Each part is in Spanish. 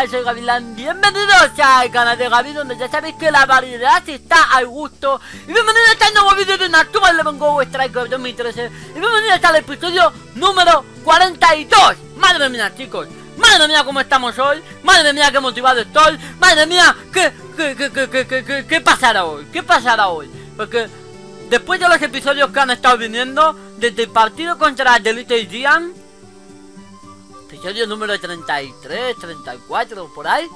días, soy Gavilán, bienvenidos al canal de Gaby donde ya sabéis que la variedad está al gusto. Y bienvenidos a este nuevo vídeo de Natuma Eleven Go Strike 2013 Y bienvenidos al episodio número 42 Madre mía chicos, madre mía cómo estamos hoy. Madre mía qué motivado estoy. Madre mía, qué, qué, qué, qué, qué, qué, qué, qué pasará hoy ¿Qué pasará hoy? Porque después de los episodios que han estado viniendo Desde el partido contra Delete y Gian episodio número 33, 34, por ahí,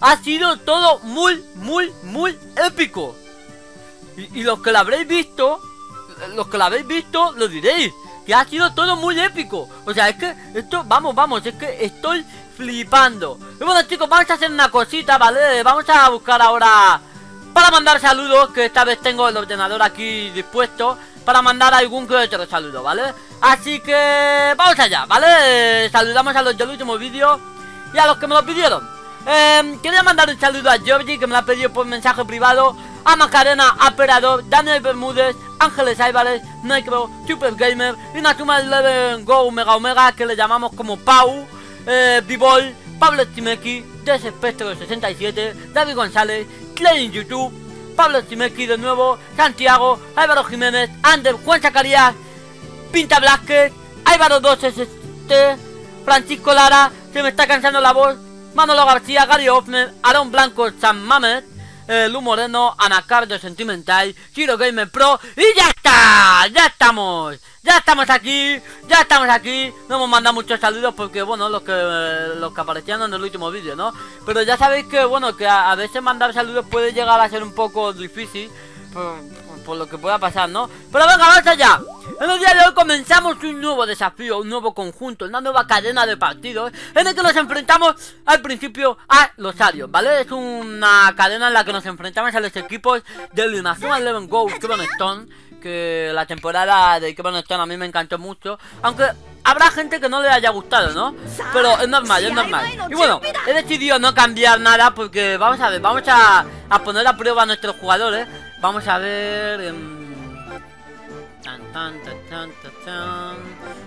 ha sido todo muy, muy, muy épico. Y, los que lo habréis visto, los que lo habréis visto, lo diréis, que ha sido todo muy épico. O sea, es que esto, vamos, vamos, es que estoy flipando. Y bueno, chicos, vamos a hacer una cosita, ¿vale? Vamos a buscar ahora para mandar saludos, que esta vez tengo el ordenador aquí dispuesto para mandar algún que otro saludo, ¿vale? Así que vamos allá, ¿vale? Saludamos a los del último vídeo y a los que me lo pidieron. Eh, quería mandar un saludo a Georgie que me lo ha pedido por mensaje privado, a Macarena, Aperador, Daniel Bermúdez, Ángeles Álvarez, Necro, Super Gamer y Natuma Eleven Go Omega Omega que le llamamos como Pau, eh, B-Ball, Pablo Timeki, Desespectro 67, David González, Clay YouTube, Pablo Simeki de nuevo, Santiago, Álvaro Jiménez, Ander, Juan Zacarías, Pinta Blasquez, Álvaro 2ST, Francisco Lara, se me está cansando la voz, Manolo García, Gary Hoffner, Aaron Blanco, San Mamet, eh, Lu Moreno, Anacardo Sentimental, Giro Gamer Pro y ya está, ya estamos. Ya estamos aquí, ya estamos aquí No hemos mandado muchos saludos porque, bueno, los que, los que aparecían en el último vídeo, ¿no? Pero ya sabéis que, bueno, que a, veces mandar saludos puede llegar a ser un poco difícil por, lo que pueda pasar, ¿no? Pero venga, vamos allá En el día de hoy comenzamos un nuevo desafío, un nuevo conjunto, una nueva cadena de partidos En el que nos enfrentamos al principio a los Arios, ¿vale? Es una cadena en la que nos enfrentamos a los equipos del Inazuma Eleven Go, Stone que la temporada de Ikeban Stone a mí me encantó mucho. Aunque habrá gente que no le haya gustado, ¿no? Pero es normal, es normal. Y bueno, he decidido no cambiar nada porque vamos a ver, vamos a, a poner a prueba a nuestros jugadores. Vamos a ver...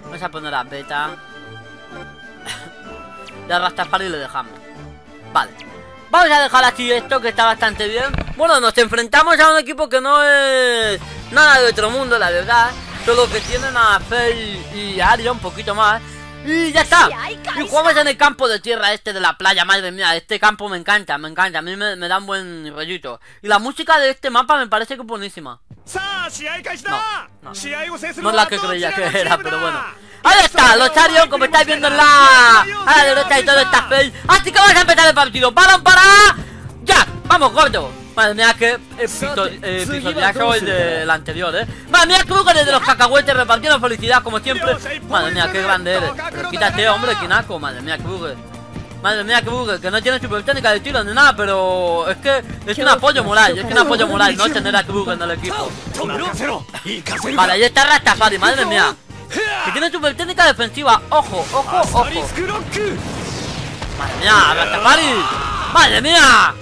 Vamos a poner a beta. de Rastafari le dejamos. Vale. Vamos a dejar así esto que está bastante bien. Bueno, nos enfrentamos a un equipo que no es nada de otro mundo, la verdad. Solo que tienen a Faye y a Aria un poquito más. Y ya está. Y jugamos en el campo de tierra este de la playa, madre mía. Este campo me encanta, me encanta. A mí me, da un buen rollito. Y la música de este mapa me parece que es buenísima. No, no, no es la que creía que era, pero bueno. Ahí está, los Charios, como estáis viendo en la... A la derecha y todo está Faye. Así que vamos a empezar el partido. ¡Balón para... ¡Ya! ¡Vamos, gordo! Madre mía, qué episodiazo el del anterior, ¿eh? Madre mía, que desde los cacahuetes repartiendo felicidad, como siempre. Madre mía, qué grande eres. Pero quítate, hombre, Kinako. Madre mía, qué bugue. Madre mía, qué bugue. Que no tiene super técnica de tiro ni nada, pero es que es un apoyo moral. Es que un apoyo moral no tener a Kruger en el equipo. Vale, ahí está Rastafari, madre mía. Que tiene super técnica defensiva. Ojo, ojo, ojo. Madre mía, Rastafari. Madre mía.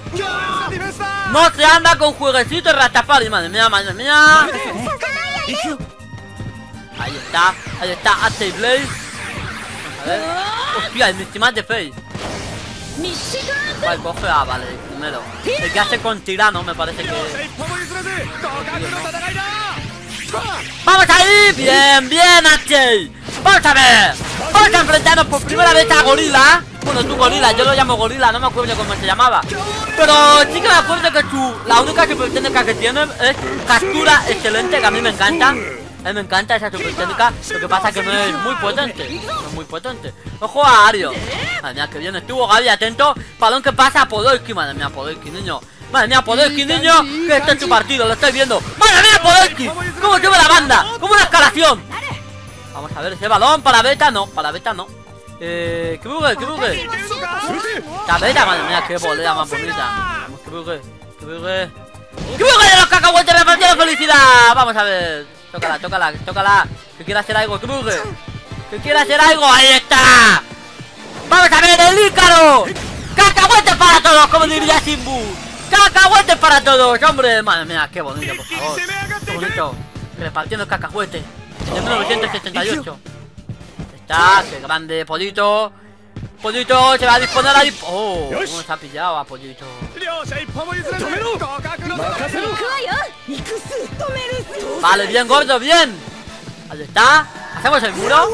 No se anda con jueguecito Rastafari, madre mía, madre mía. Ahí está, ahí está, Ate Blaze. A ver. Hostia, el Misty de Face. Vale, coge a, vale, primero. El que hace con tirano me parece que. ¡Vamos ahí! ¡Bien, bien, Ate! ¡Vamos a ver! ¡Vamos a enfrentarnos por primera vez a Gorila! Bueno, tú Gorila, yo lo llamo Gorila, no me acuerdo cómo se llamaba. Pero sí que me acuerdo que su, la única super técnica que tiene es captura excelente, que a mí me encanta. A mí me encanta esa super técnica, lo que pasa es que no es muy potente No es muy potente. Ojo a Ario. Madre mía, que bien estuvo Gaby, atento. Balón que pasa a Podolski, madre mía, Podolski, niño. Madre mía, Podolski, niño, que está en su partido, lo estoy viendo. Madre mía, Podolski, cómo sube la banda, como una escalación Vamos a ver ese balón para Beta, no, para Beta no eh, que bugue, que bugue. Cabeza, madre mía, qué bolera más bonita. Vamos, que bugue, que bugue. ¡Que bugue de los cacahuetes repartiendo felicidad! Vamos a ver. Tócala, tócala, tócala. Que quiera hacer algo, que bugue. Que quiera hacer algo, ahí está. Vamos a ver, el Ícaro. ¡Cacahuetes para todos, como diría Simbu! ¡Cacahuetes para todos, hombre! Madre mía, qué bonito, por favor. Qué bonito. Repartiendo cacahuetes. 1978. Está, qué grande, Polito. Polito se va a disponer a dip ¡Oh! ¿Cómo está pillado a Polito? Vale, bien, gordo, bien. Ahí está. Hacemos el muro.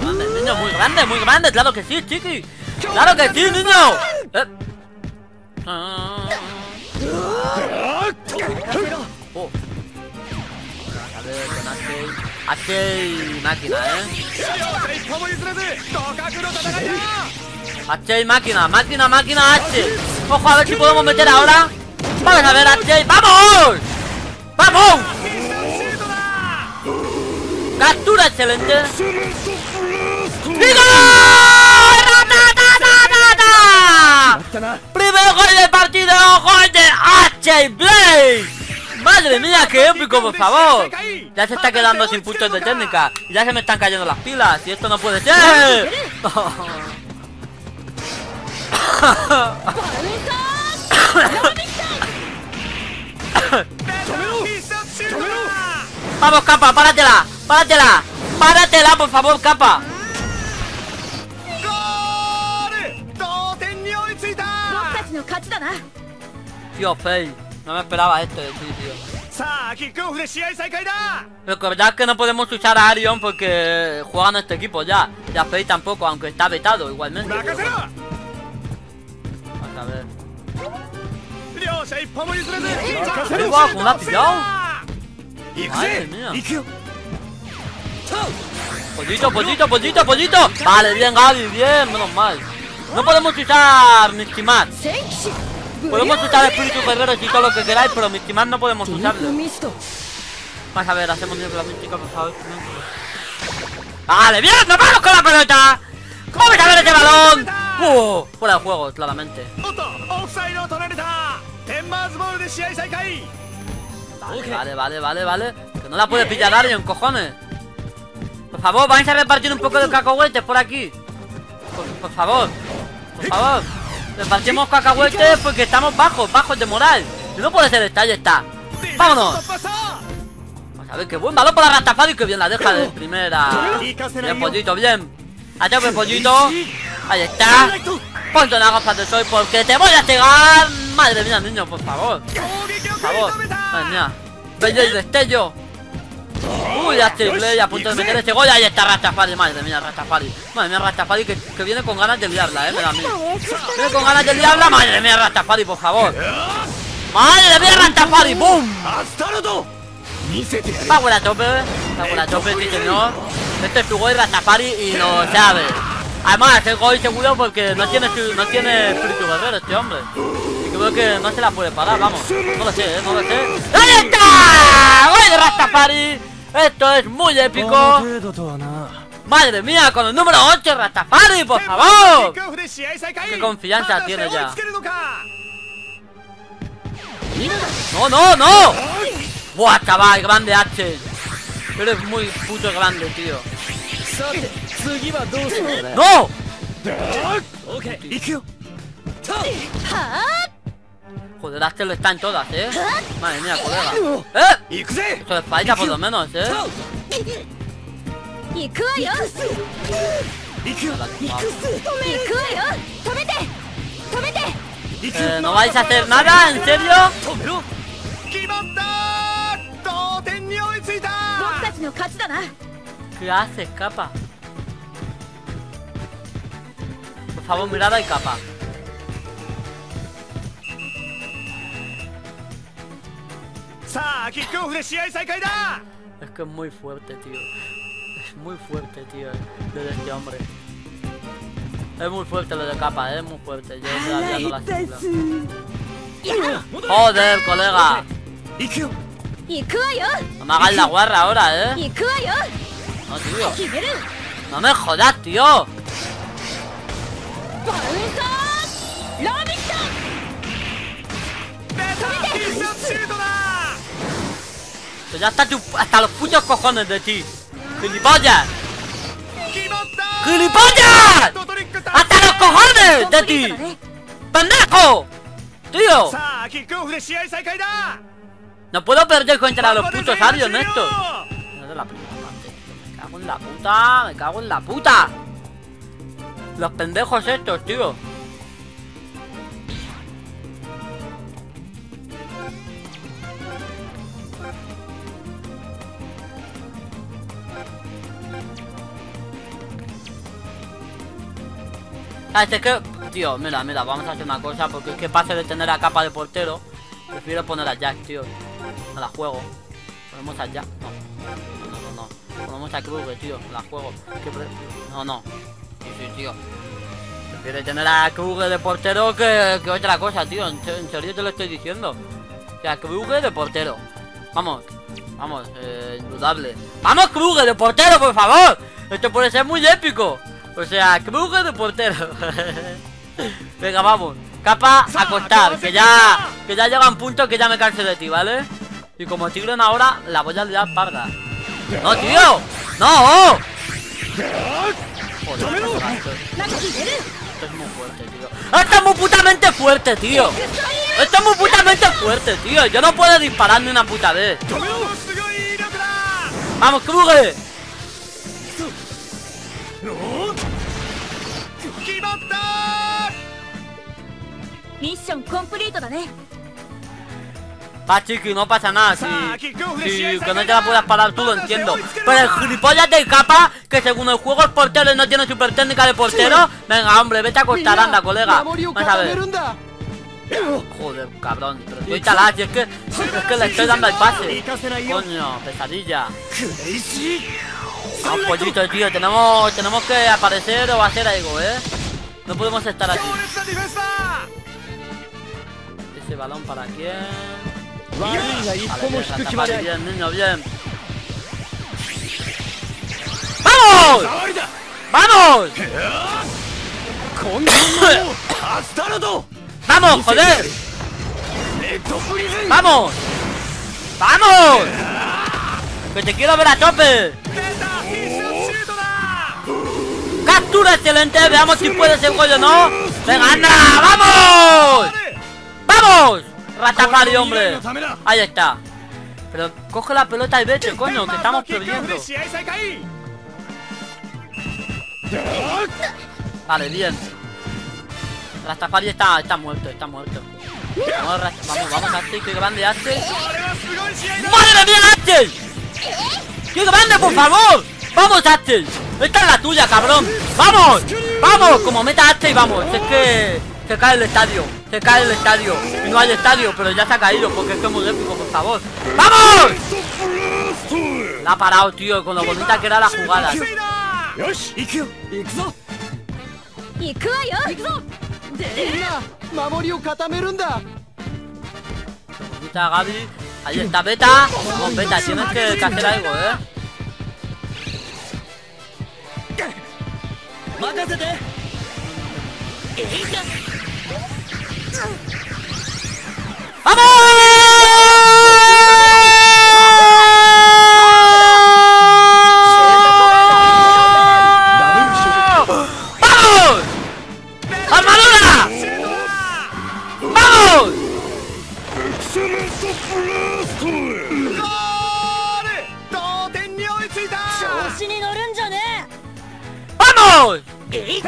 Grande, muy grande, muy grande. Claro que sí, chiqui. Claro que sí, niño. Aquí hay máquina, ¿eh? H máquina, máquina, máquina H Ojo, a ver si podemos meter ahora Vamos a ver H, ¡vamos! ¡Vamos! ¡Captura excelente! ¡Digo! ¡Primer gol del partido! ¡Gol de H Blade! ¡Madre mía, qué épico, por favor! Ya se está quedando sin puntos de técnica. Ya se me están cayendo las pilas. Y esto no puede ser. Vamos, capa, páratela, páratela, páratela, por favor, capa. Tío, fail. No me esperaba esto de ti, tío. Recordad que no podemos usar a Arion porque juega nuestro equipo ya. Y a tampoco, aunque está vetado igualmente. Vamos a ver. ¡Qué guapo! ¿Cómo ha pillado? ¡Madre mía! ¡Pollito, pollito, pollito, pollito! Vale, bien, Gaby, bien, menos mal. No podemos usar Misty Match. Podemos usar espíritu guerrero y todo lo que queráis, pero mis timas no podemos usarlo. Vas a ver, hacemos la música, por favor. ¡Vale, bien! ¡Nos con la pelota! ¡Cómo a ver este balón! ¡Uh! Fuera de juego, claramente. Vale, vale, vale, vale. Que no la puede pillar Arion, cojones. Por favor, vais a repartir un poco de cacahuetes por aquí. por favor. Por eh. favor. Repartimos cacahuetes porque estamos bajos, bajos de moral. No puede ser esta, ya está. ¡Vámonos! Vamos a ver, qué buen balón para Rastafari que bien la deja de primera. Bien, pollito, bien. Ataque, pollito. Ahí está. Ponte una gafa de sol porque te voy a cegar. Madre mía, niño, por favor. Por favor. Madre mía. Bello el destello. Uy, la triple y a punto de meter este gol. Ahí está Rastafari, madre mía, Rastafari. Madre mía, Rastafari que, viene con ganas de liarla, eh, me da Viene con ganas de liarla, madre mía, Rastafari, por favor. Madre mía, Rastafari, ¡boom! Power a tope, eh. power a tope, sí señor. Este es tu gol Rastafari y lo sabe. Además, el gol seguro porque no tiene, no tiene espíritu este hombre. Y creo que no se la puede parar, vamos. No lo sé, eh, no lo sé. ¡Ahí está! ¡Gol de Rastafari! Esto es muy épico. Madre mía, con el número 8, Rastafari, por favor. Qué confianza tiene ya. No, no, no. Buah, chaval, grande H. Eres muy puto grande, tío. ¡No! オーケー行くよは Joder, Axel está en todas, ¿eh? Madre mía, colega. ¡Eh! 行くぜ Eso es falla por lo menos, ¿eh? あ行くわよ行くよ行くす止める行くわよ止めて止めて行く Eh, ¿No vais a hacer nada? ¿En serio? 止めろ決まった同点に追いついた僕たちの勝ちだな ¿Qué haces, capa? Por favor, mirada y capa. さあキックオフで試合再開だ Es que es muy fuerte, tío. Es muy fuerte, tío, lo de este hombre. Es muy fuerte lo de capa, ¿eh? es muy fuerte. Yo todavía no la asimilo. Joder, colega. 行くよ行くわよ No me hagas la guarra ahora, ¿eh? 行くわよ No, tío. 決める No me jodas, tío. Que ya está hasta los puños cojones de ti. ¡Gilipollas! ¡Gilipollas! ¡Hasta los cojones de ti! ¡Pendejo! ¡Tío! No puedo perder contra los putos sabios, Néstor. Me cago en la puta, me cago en la puta. Los pendejos estos, tío. Ah, este es que... Tío, mira, mira, vamos a hacer una cosa Porque es que pase de tener a capa de portero Prefiero poner a Jack, tío No la juego. Ponemos a Jack, no. No, no, no, Ponemos a Kruger, tío, la juego. ¿Qué pre- No, no. Sí, sí, tío. Prefiero tener a Kruger de portero que, que otra cosa, tío. En serio te lo estoy diciendo. O sea, Kruger de portero. Vamos, vamos, eh, indudable. ¡Vamos, Kruger de portero, por favor! Esto puede ser muy épico o sea, que busca de portero. Venga, vamos. Capa a costar, que ya, que ya llegan puntos que ya me canso de ti, ¿vale? Y como tigran ahora, la voy a liar parda. ¡No, tío! ¡No! Joder, Esto es muy fuerte, tío. ¡Esto es muy putamente fuerte, tío! ¡Esto es muy putamente fuerte, tío! Yo no puedo disparar ni una puta vez. ¡Vamos, Kruger! ミッションコンプリートだね Va, chiqui, no pasa nada. Si, Sa, kickoff de si Shiai que no te Sakata. la puedas parar tú, lo Ahora se entiendo. va a buscar Pero el una. gilipollas de capa, que según el juego es portero y no tiene super técnica de portero. Venga, hombre, vete a acostar, anda, colega. 守りを Vas a 固める ver. んだ Joder, cabrón. Pero estoy talaz, y es que, es que le estoy dando el pase. 行かせないよ Coño, pesadilla. クレイジー Vamos, pollito, tío. Tenemos, tenemos que aparecer o hacer algo, ¿eh? No podemos estar así. Ese balón para quién. Running, ahí vale, bien, bien, niño, bien. ¡Vamos! ¡Vamos! ¡Vamos, joder! ¡Vamos! ¡Vamos! ¡Que te quiero ver a tope! ¡Captura este excelente! Veamos si puede ser gol o no. ¡Venga, anda! ¡Vamos! ¡Vamos! Hombre. Ahí está. Pero coge la pelota y vete, coño, que estamos perdiendo. Vale, bien. Rastafari está, está muerto, está muerto. Vamos, vamos, vamos, Axel, qué grande Axel. ¡Madre mía, Axel! ¡Qué grande, por favor! ¡Vamos, Axel! ¡Esta es la tuya, cabrón! ¡Vamos! ¡Vamos! Como meta Axel, vamos. Es que se cae el estadio. Cae el estadio. No hay estadio, pero ya se ha caído porque esto es muy épico, por favor. ¡Vamos! La ha parado, tío, con lo bonita que era la jugada. Bonita Gaby. Ahí está Beta. Vamos, Beta, tienes que, hacer algo, ¿eh?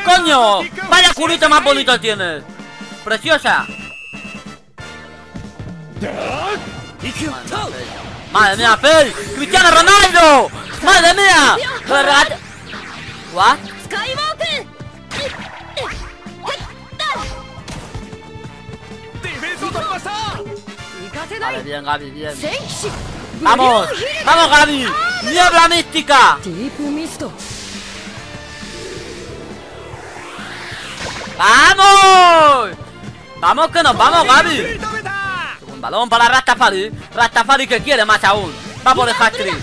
¡Coño! ¡Vaya curita más bonito tienes! ¡Preciosa! ¡Madre mía, Fel! ¡Cristiano Ronaldo! ¡Madre mía! ¿What? Vale, bien, Gaby, bien. ¡Vamos! ¡Vamos, Gaby! ¡Niebla mística! ¡Vamos! Vamos que nos vamos, Gaby. Un balón para Rastafari. Rastafari que quiere más aún. Va por el hat -trick.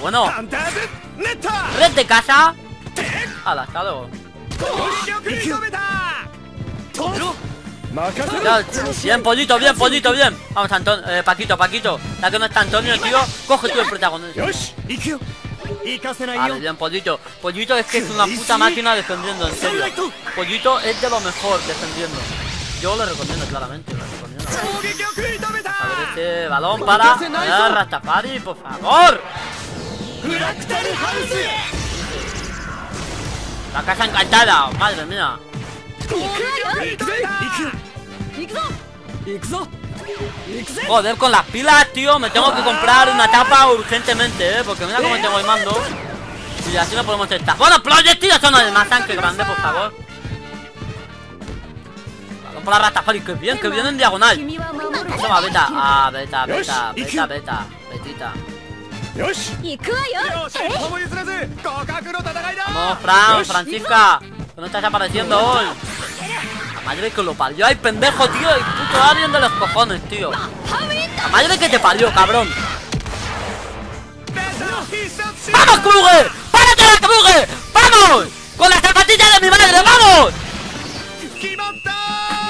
Bueno, red de casa. Ala, hasta. Bien, pollito, bien, pollito, bien. Vamos, Antonio, eh, Paquito, Paquito. Ya que no está Antonio, tío, coge tú el protagonismo. Vale, ah, bien, Pollito. Pollito es que es una puta máquina defendiendo, en serio. Pollito es de lo mejor defendiendo. Yo lo recomiendo claramente, lo recomiendo. A ver este balón para ah, Rastafari, por favor. La casa encantada, madre mía. Joder, con las pilas, tío Me tengo que comprar una tapa urgentemente, eh Porque mira cómo tengo el mando. Y así no podemos testar Bueno, proyectil, eso no es más tanque grande, por favor. Comprar Rastafari, que bien, que bien en diagonal. Toma, beta, ah, beta, beta, beta, beta Betita. ¿eh? Vamos, Fran, Francisca ¿Dónde estás apareciendo hoy? madre que lo parió. Ay, pendejo, tío. El puto Arian de los cojones, tío. La madre que te parió, cabrón. ¡Vamos, Kruger! ¡Párate la Kruger! ¡Vamos! ¡Con la zapatilla de mi madre! ¡Vamos!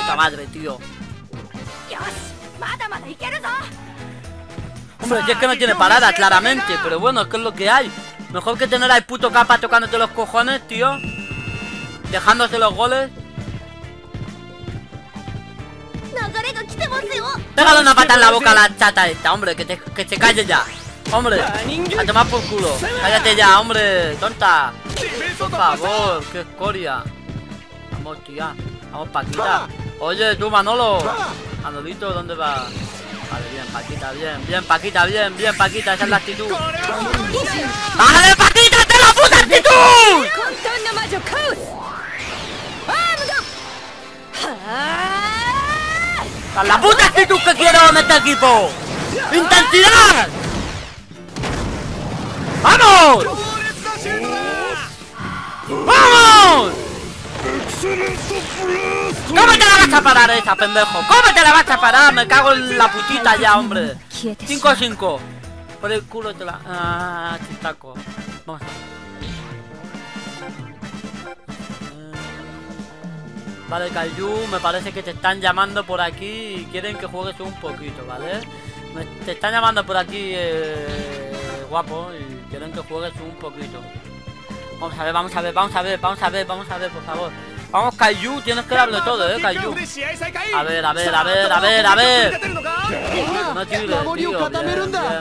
Puta madre, tío. Hombre, es que no tiene parada, claramente. Pero bueno, es que es lo que hay. Mejor que tener al puto capa tocándote los cojones, tío. Dejándote los goles. Pégale una pata en la boca a la chata esta, hombre, que, te, que se calle ya. Hombre, a tomar por culo. Cállate ya, hombre, tonta. Por favor, qué escoria. Vamos, tía. Vamos, Paquita. Oye, tú, Manolo. Manolito, ¿dónde vas? Vale, bien, Paquita, bien, bien, Paquita, bien, bien, Paquita, esa es la actitud. ¡Vale, Paquita, te la puta actitud! ¡A la puta actitud que quiero en este equipo! ¡Intensidad! ¡Vamos! ¡Vamos! ¡Cómo te la vas a parar esa, pendejo! ¡Cómo te la vas a parar! ¡Me cago en la putita ya, hombre! 5-5 Por el culo te la... Ah, chistaco Vamos a Vale, Kaiju, me parece que te están llamando por aquí y quieren que juegues un poquito, ¿vale? Te están llamando por aquí, eh, guapo, y quieren que juegues un poquito. Vamos a ver, vamos a ver, vamos a ver, vamos a ver, vamos a ver, por favor. Vamos, Kaiju, tienes que darle todo, eh, Kaiju. A ver, a ver, a ver, a ver, a ver. No tires, tío.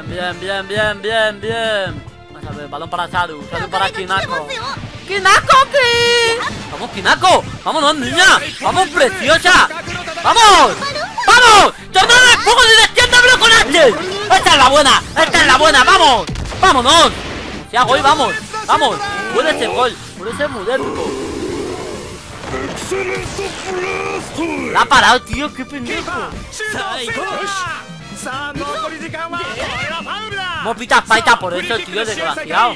Bien, bien, bien, bien, bien, bien. Vamos a ver, balón para Saru, Saru para Kinako. ¡Kinako, ¡Vamos, Kinako! ¡Vámonos, niña! ¡Vamos, preciosa! ¡Vamos! ¡Vamos! ¡Tornado de fuego de la izquierda, con H! ¡Esta es la buena! ¡Esta es la buena! ¡Vamos! ¡Vámonos! ¡Ya hoy vamos! ¡Vamos! ¡Puede ser gol! ¡Puede ser moderno! ¡La ha parado, tío! ¡Qué pendejo! ¡Mopita paita por eso, tío! ¡Desgraciado!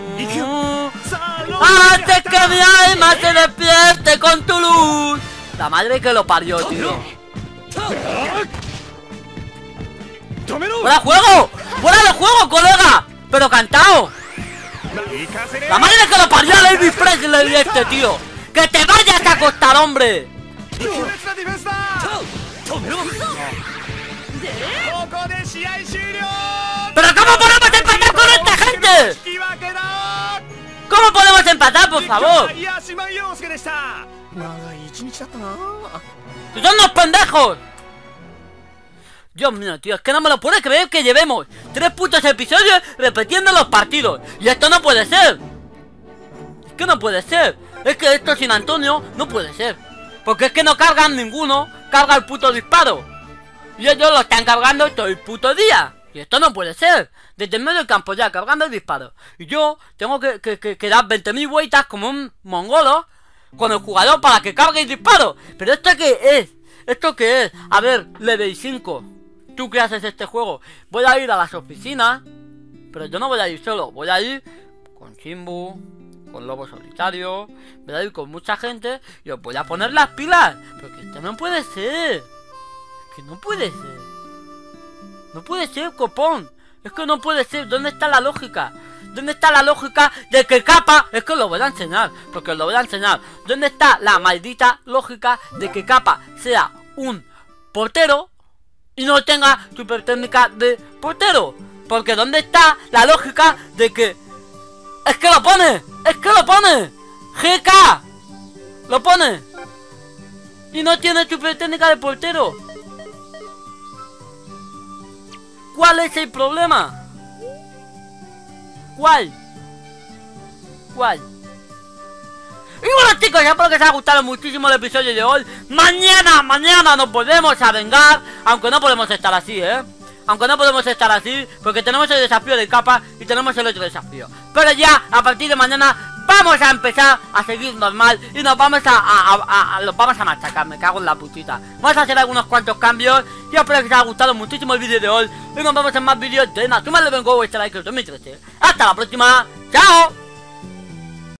¡Antes que mi alma se despierte con tu luz! La madre que lo parió, tío. ¡Fuera juego! ¡Fuera de juego, colega! ¡Pero cantao! La madre que lo parió a Elvis Presley este, tío. ¡Que te vayas a acostar, hombre! ¡Pero cómo podemos empatar con esta gente! ¿Cómo podemos empatar, por favor? ¡Son unos pendejos! Dios mío, tío, es que no me lo puedo creer que llevemos tres putos episodios repitiendo los partidos. Y esto no puede ser. Es que no puede ser. Es que esto sin Antonio no puede ser. Porque es que no cargan ninguno, carga el puto disparo. Y ellos lo están cargando todo el puto día. Y esto no puede ser. Desde el medio del campo ya, cargando el disparo. Y yo tengo que, que, que, que dar 20.000 vueltas como un mongolo con el jugador para que cargue el disparo. Pero esto qué es? ¿Esto qué es? A ver, Level 5. ¿Tú qué haces este juego? Voy a ir a las oficinas. Pero yo no voy a ir solo. Voy a ir con Chimbu, con Lobo Solitario. Voy a ir con mucha gente y os voy a poner las pilas. Porque esto no puede ser. Que no puede ser. No puede ser, copón. Es que no puede ser. ¿Dónde está la lógica? ¿Dónde está la lógica de que capa? Es que lo voy a enseñar. Porque lo voy a enseñar. ¿Dónde está la maldita lógica de que capa sea un portero y no tenga super técnica de portero? Porque ¿dónde está la lógica de que... Es que lo pone. Es que lo pone. GK. Lo pone. Y no tiene super técnica de portero. ¿Cuál es el problema? ¿Cuál? ¿Cuál? Y bueno chicos, espero que os haya gustado muchísimo el episodio de hoy Mañana, mañana nos podemos avengar Aunque no podemos estar así, ¿eh? Aunque no podemos estar así Porque tenemos el desafío de capa y tenemos el otro desafío Pero ya, a partir de mañana Vamos a empezar a seguir normal Y nos vamos a, los vamos a machacar Me cago en la putita. Vamos a hacer algunos cuantos cambios Y espero que os haya gustado muchísimo el vídeo de hoy Y nos vemos en más vídeos de Natuma Level Go Este like 2013 Hasta la próxima, chao